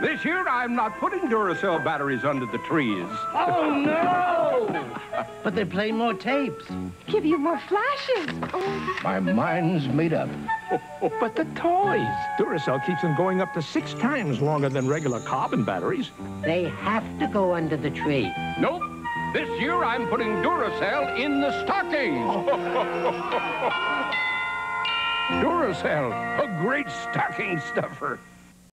This year, I'm not putting Duracell batteries under the trees. Oh, no! But they play more tapes. Give you more flashes. My mind's made up. But the toys. Duracell keeps them going up to six times longer than regular carbon batteries. They have to go under the tree. Nope. This year, I'm putting Duracell in the stockings. Duracell, a great stocking stuffer.